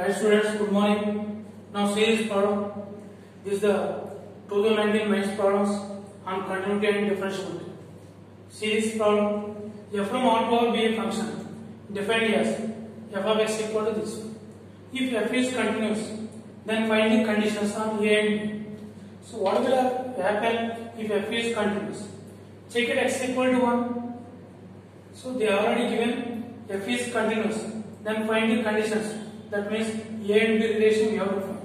Hi students, good morning. Now series problem. This is the 2019 maths problems on continuity and differentiability. This problem. f from R power a function defined as f of x equal to this. If f is continuous, then find the conditions on a and b. So what will happen if f is continuous? Check it x equal to 1. So they already given f is continuous. Then find the conditions. That means a and b relation we have to find.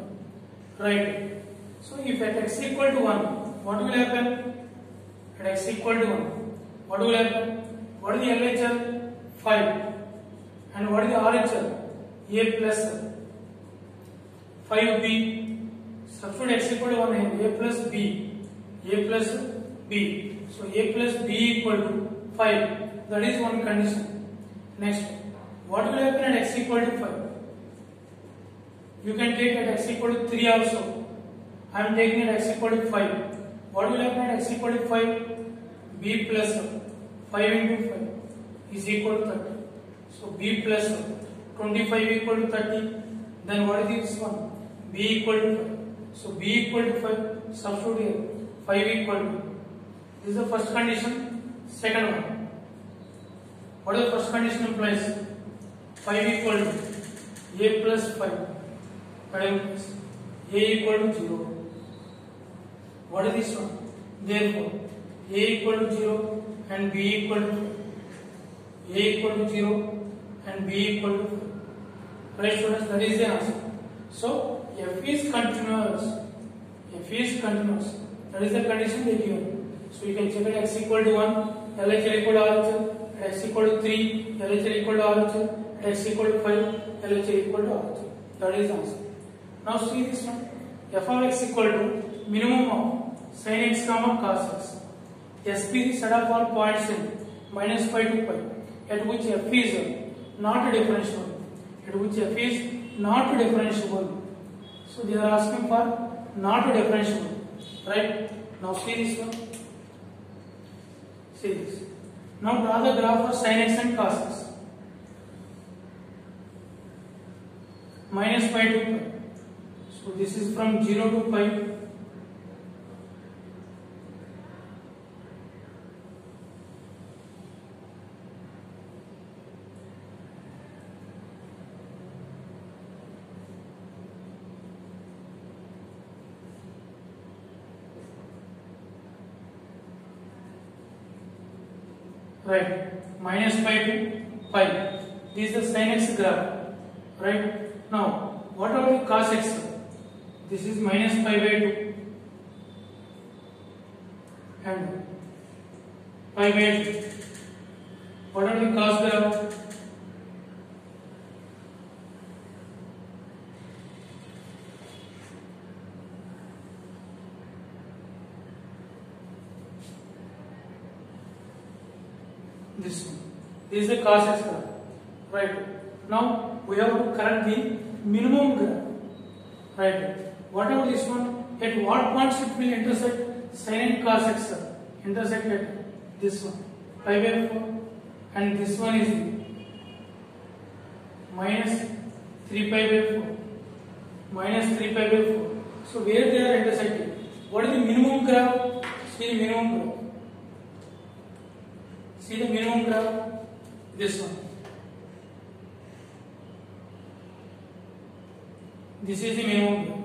Right. So if at x equal to 1, what will happen? At x equal to 1, what will happen? What is the LHL? 5. And what is the RHL? A plus 5b. Substitute x equal to 1 here. A plus b. A plus b. So a plus b equal to 5. That is one condition. Next, what will happen at x equal to 5? You can take at x equal to 3 also. I am taking at x equal to 5. What will happen at x equal to 5? b plus 5 into 5 is equal to 30. So b plus 25 equal to 30. Then what is this one? b equal to 5. So b equal to 5. Substitute here. 5 equal to. This is the first condition. Second one. What is the first condition implies? 5 equal to a plus 5. Is a equal to 0. What is this one? Therefore, a equal to 0 and b equal to 5. a equal to 0 and b equal to 5. Right students, that is the answer. So, f is continuous. f is continuous. That is the condition they given. So, you can check it x equal to 1, LHL equal to RHL, at x equal to 3, LHL equal to RHL, at x equal to 5, LHL equal to RHL. That is the answer. Now, see this one. f of x equal to minimum of sin x comma cos x. SP set of all points in minus pi to pi at which f is not differentiable. At which f is not differentiable. So they are asking for not differentiable. Right? Now see this one. See this. Now draw the graph for sin x and cos x. Minus pi to pi. So this is from 0 to 5 pi by 2 and pi by 2 what are the cos graph this one. This is the cos x graph. Right. Now we have to correct the minimum graph. Right. Whatever this one, at what points it will intersect sine and cos x intersect at this one. Pi by 4 and this one is minus 3 pi by 4 minus 3 pi by 4. So where they are intersecting? What is the minimum graph? See the minimum graph. See the minimum graph? This one. This is the minimum graph.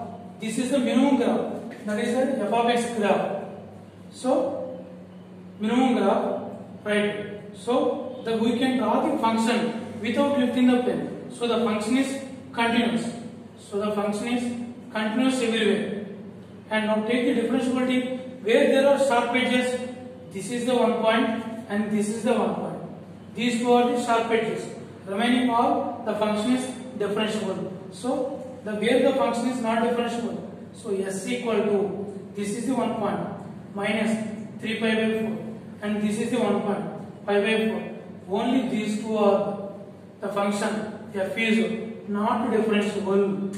this is the minimum graph. That is the f of x graph. So minimum graph, right? So the we can draw the function without lifting the pen. So the function is continuous. So the function is continuous everywhere. And now take the differentiability where there are sharp edges. This is the one point and this is the one point. These two are the sharp edges. Remaining all the function is differentiable. So the where the function is not differentiable. So s equal to this is the one point minus 3 pi by 4 and this is the one point pi by 4. Only these two are the function f is not differentiable.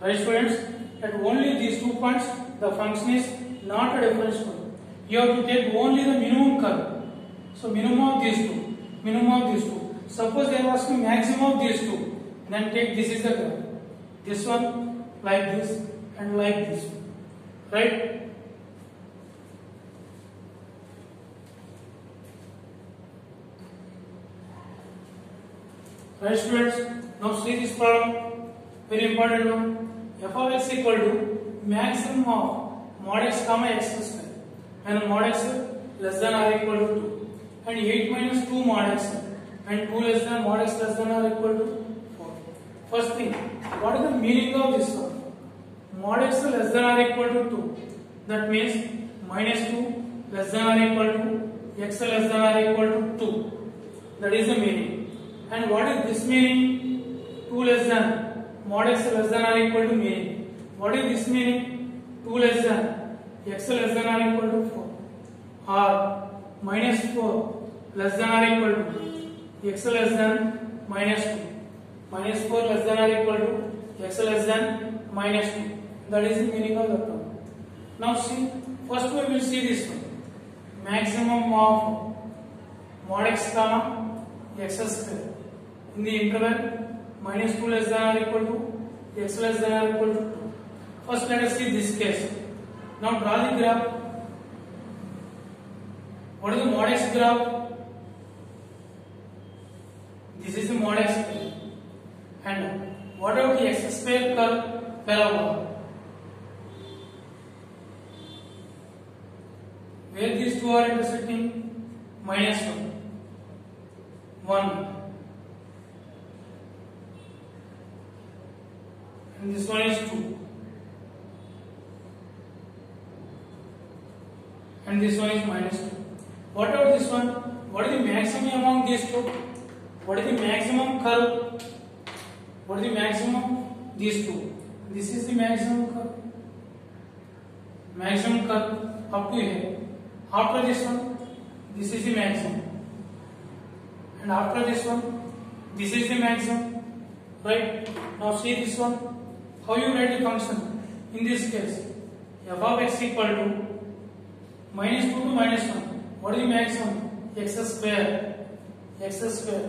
Right students? At only these two points the function is not differentiable. You have to take only the minimum curve. So minimum of these two, minimum of these two. Suppose they are asking maximum of these two, then take this is the curve. This one like this and like this. Right? Right students, now see this problem, very important one. f of x equal to maximum of mod x comma x square when mod x less than or equal to 2 and 8 minus 2 mod x and 2 less than mod x less than or equal to 4. First thing, what is the meaning of this one? Mod x less than or equal to 2. That means minus 2 less than or equal to x less than or equal to 2. That is the meaning. And what is this meaning? 2 less than mod x less than or equal to meaning. What is this meaning? 2 less than x less than or equal to 4 or minus 4 less than or equal to x less than minus 2 minus 4 less than or equal to x less than minus 2 that is the meaning of the problem now see first we will see this one maximum of mod x comma x square in the interval minus 2 less than or equal to x less than or equal to 2 first let us see this case now draw the graph what is the mod x graph this is the mod x and what about the x square curve parabola where these two are intersecting? Minus 1 1 and this one is 2 and this one is minus 2 what about this one? What is the maximum among these two? What is the maximum curve what is the maximum these two this is the maximum curve maximum curve up to here after this one this is the maximum and after this one this is the maximum right now see this one how you write the function in this case f of x equal to minus 2 to minus 1 what is the maximum x square x square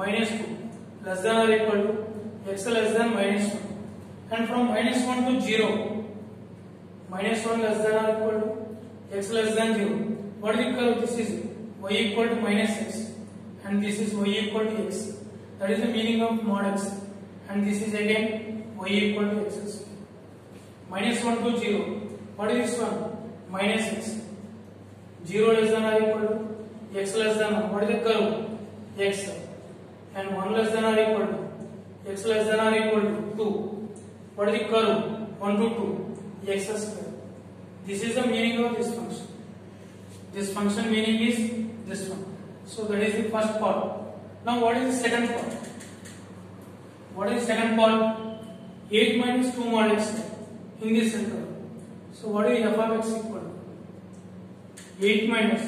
minus 2 less than or equal to x less than minus 1 and from minus 1 to 0 minus 1 less than or equal to x less than 0 what is the curve this is y equal to minus x and this is y equal to x. That is the meaning of mod x. And this is again y equal to x minus 1 to 0 what is this one? Minus x. 0 less than or equal to x less than 1 what is the curve? X. And 1 less than or equal to x less than or equal to 2 what is the curve? 1 to 2 x square. This is the meaning of this function. This function meaning is this one. So that is the first part. Now what is the second part? What is the second part? 8 minus 2 mod x in this interval so what is f of x equal to? 8 minus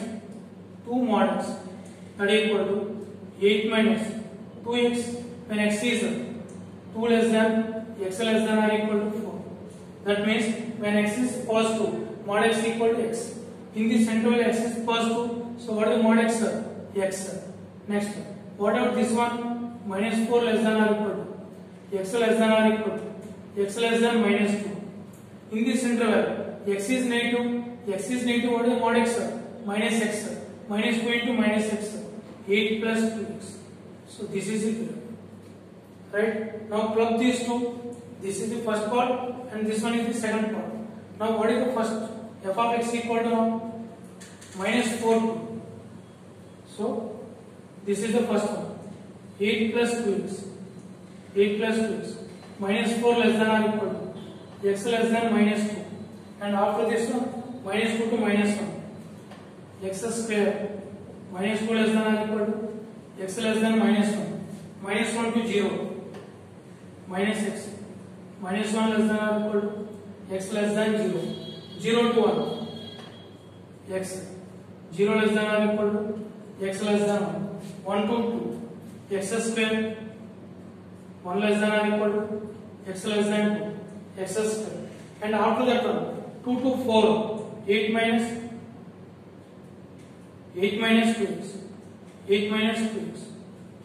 2 mod x. That is equal to 8 minus 2x when x is 2 less than x less than or equal to 4. That means when x is positive, mod x equal to x. In this interval x is positive, so what is mod x? sir? x. sir. Next, what about this one? Minus 4 less than or equal to x less than or equal to x less than minus 2. In this interval, x is negative, x is negative, what is mod x? sir? Minus x. sir. Minus 2 into minus x. sir. 8 plus 2x. So this is it. Right? Now plug these two. This is the first part and this one is the second part. Now what is the first? f of x equal to now minus 4. So this is the first one. 8 plus 2x. 8 plus 2x. Minus 4 less than or equal to x less than minus 2. And after this one, minus 2 to minus 1. x square minus 2 less than or equal to x less than minus 1 minus 1 to 0 minus x minus 1 less than or equal to x less than 0 0 to 1 x 0 less than or equal to x less than 1 1 to 2 x square 1 less than or equal to x less than 2 x square and after that one 2 to 4 8 minus 8 minus 2x 8 minus 2x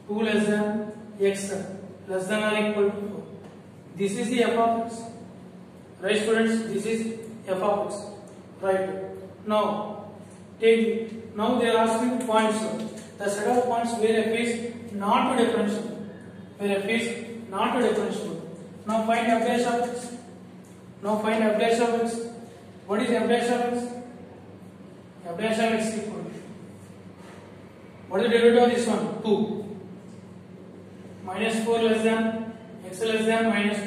2 less than x less than or equal to 4 this is the f of x right students? This is f of x right. Now take now they are asking points. The set of points where f is not differentiable where f is not differentiable now find f dash of x now find f dash of x what is f dash of x f dash of x equal. What is the derivative of this one? 2 minus 4 less than x less than minus 2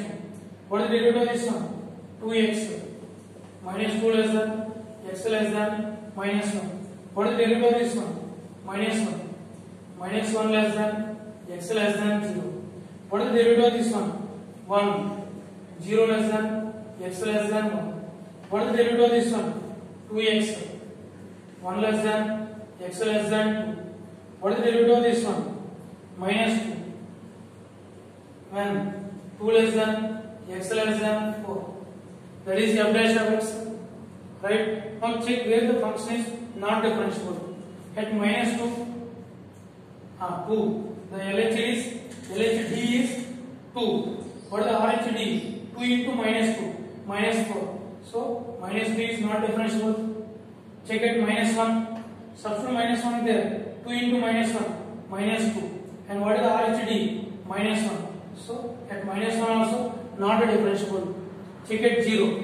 what is the derivative of this one 2x minus 2 less than x less than minus 1 what is the derivative of this one minus 1 minus 1 less than x less than 0 what is the derivative of this one 1 0 less than x less than 1 what is the derivative of this one 2x 1 less than x less than 2 what is the derivative of this one minus 2 when 2 less than less than 4 that is f dash of x right? Now check where the function is not differentiable. At minus 2 ah 2 the LHD is LHD is 2 what is the RHD 2 into minus 2 minus 4 so minus 3 is not differentiable. Check at minus 1 substitute minus 1 there. 2 into minus 1 minus 2 and what is the RHD minus 1 so at minus 1 also not a differentiable check at 0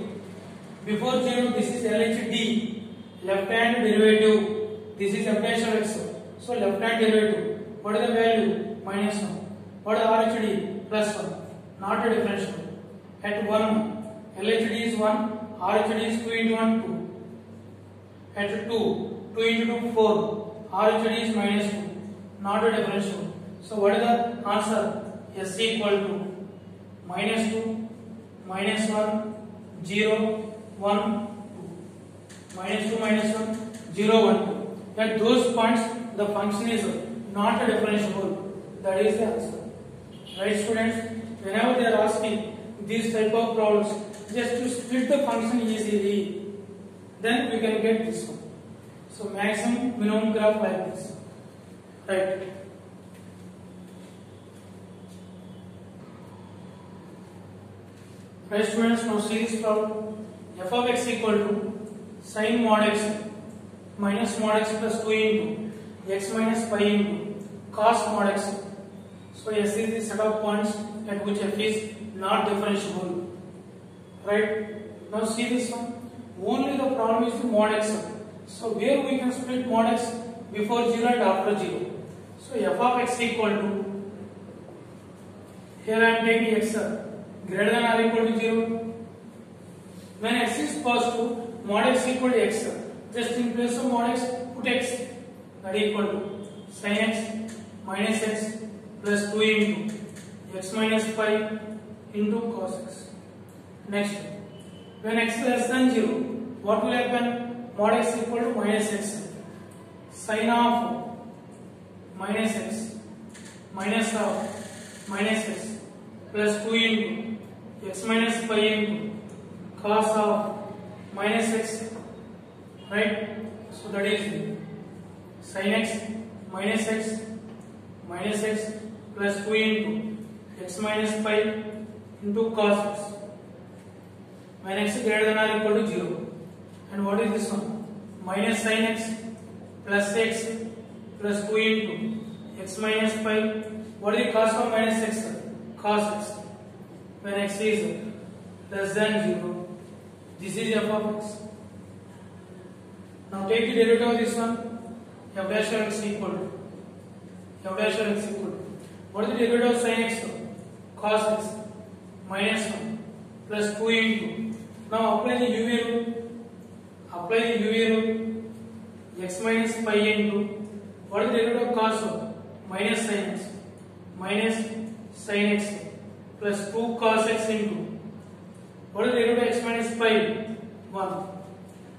before 0 this is LHD left hand derivative this is of x. So left hand derivative what is the value? Minus 1 what is RHD plus 1 not a differentiable at 1 LHD is 1 RHD is 2 into 1 2 at 2 2 into 2 4 RHD is minus 2 not a differential so what is the answer? S equal to minus 2 minus 1 0 1 2 minus 2 minus 1 0 1 2 at those points the function is not a differentiable. That is the answer. Right students? Whenever they are asking these type of problems just to split the function easily then we can get this one. So maximum minimum graph like this. Right right students now this problem f of x equal to sin mod x minus mod x plus 2 into x minus pi into cos mod x. So s is the set of points at which f is not differentiable. Right? Now see this one. Only the problem is the mod x. So where we can split mod x before 0 and after 0 so f of x equal to here I am taking x greater than or equal to 0 when x is positive mod x equal to x just in place of mod x put x that equal to sin x minus x plus 2 into x minus pi into cos x next when x less than 0 what will happen mod x equal to minus x sin of minus x minus of minus x plus 2 into x minus pi into cos of minus x right so that is sin x minus x minus x plus 2 into x minus pi into cos x when x greater than or equal to 0 and what is this one minus sin x plus x plus 2 into x minus pi what is cos of minus x cos x when x is less than 0 this is f of x now take the derivative of this one. F dash of x equal. To f dash of x equal. To what is the derivative of sin x cos x minus 1 plus 2 into. Now apply the uv rule. Apply the uv rule. X minus pi into. What is the derivative of cos? Of minus sin x. Minus sin x plus 2 cos x into what is the derivative of x minus pi 1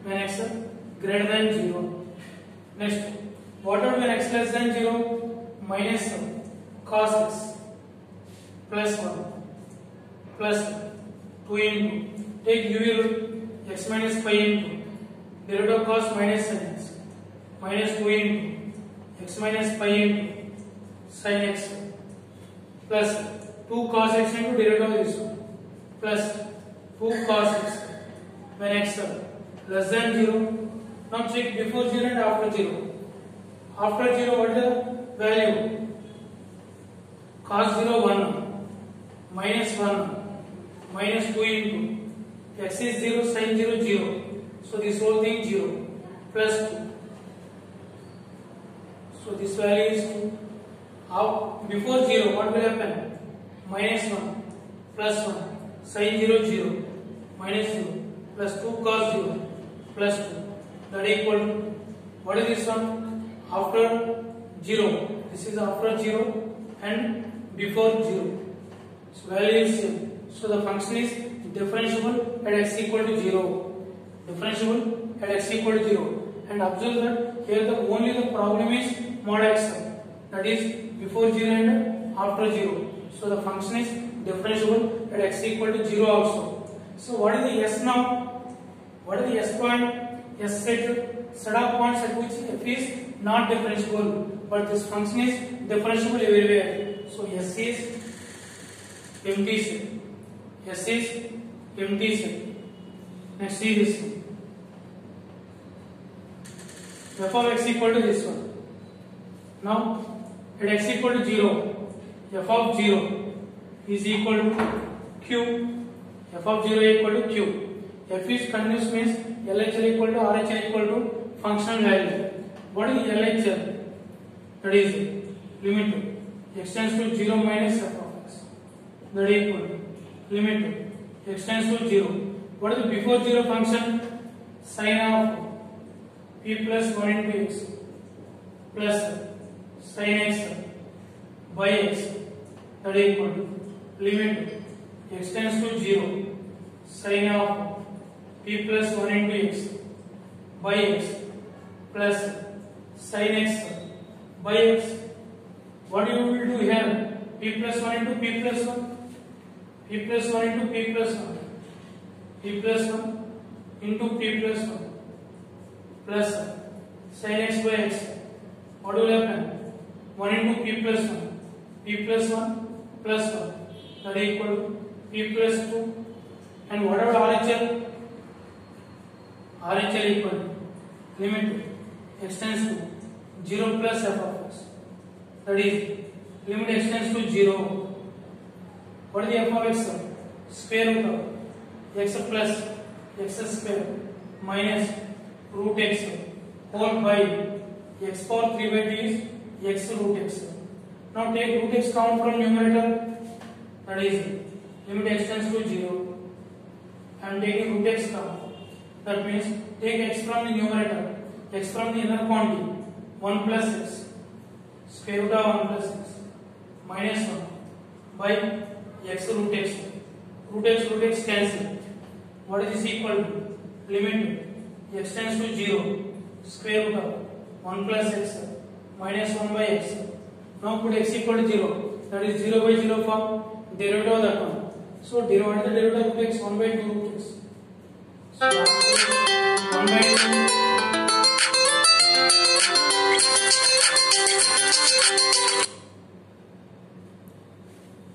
when x is greater than 0 next what about when x less than 0 minus 1 cos x plus 1 plus 2 into take u rule x minus pi into derivative of cos minus sin x minus 2 into x minus pi into sin x plus 2 cos x into derivative of this one plus 2 cos x when x less than 0 now check before 0 and after 0 after 0 what the value cos 0 1 minus 1 minus 2 into x is 0 sin 0 0 so this whole thing 0 plus 2 so this value is 2 how before 0 what will happen 1 plus 1 sin 0 0 minus 0 plus 2 cos 0 plus 2 that equal to what is this one after 0 this is after 0 and before 0 so value is same so the function is differentiable at x equal to 0 differentiable at x equal to 0 and observe that here the only the problem is mod x that is before 0 and after 0 so the function is differentiable at x equal to 0 also. So what is the s now? What is the s point? S set set of points at which f is not differentiable. But this function is differentiable everywhere. So s is empty. Set s is empty. Set next see this one. f of x equal to this one. Now at x equal to 0 f of 0 is equal to q f of 0 equal to q f is continuous means LHL equal to RHL equal to functional value what is LHL that is limit to x tends to 0 minus f of x that is equal to limit to x tends to 0 what is the before 0 function sin of p plus 1 into x plus sin x by x that equal to limit x tends to 0 sin of p plus 1 into x by x plus sin x by x what you will do here p plus 1 into p plus 1 p plus 1 into p plus 1 p plus 1 into p plus 1 plus sin x by x what will happen 1 into p plus 1 p plus 1 plus 1 that equal to p plus 2 and what about RHL RHL equal to limit x tends to 0 plus f of x that is limit x tends to 0 what is the f of x square root of x plus x square minus root x whole by x power 3 by 2 is x root x now take root x count from numerator that is limit x tends to 0 and taking root x count that means take x from the numerator x from the inner quantity 1 plus x square root of 1 plus x minus 1 by x root x root x root x cancel what is equal to limit x tends to 0 square root of 1 plus x minus 1 by x now put x equal to 0 that is 0 by 0 form derivative of that one so derivative the derivative of x 1 by 2 root x so 1 by 2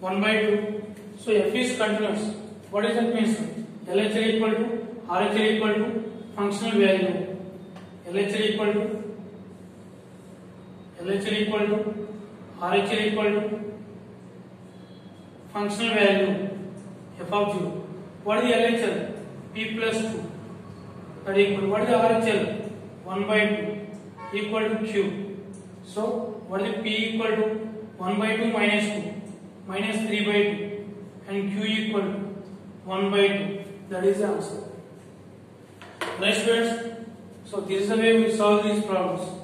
1 by 2 so f is continuous what does that mean sir? LHL equal to RHL equal to functional value LHL equal to LHL equal to RHL equal to functional value f of 0 what is the LHL p plus 2 that equal what is the RHL 1 by 2 equal to q so what is p equal to 1 by 2 minus 2 minus 3 by 2 and q equal to 1 by 2 that is the answer right students so this is the way we solve these problems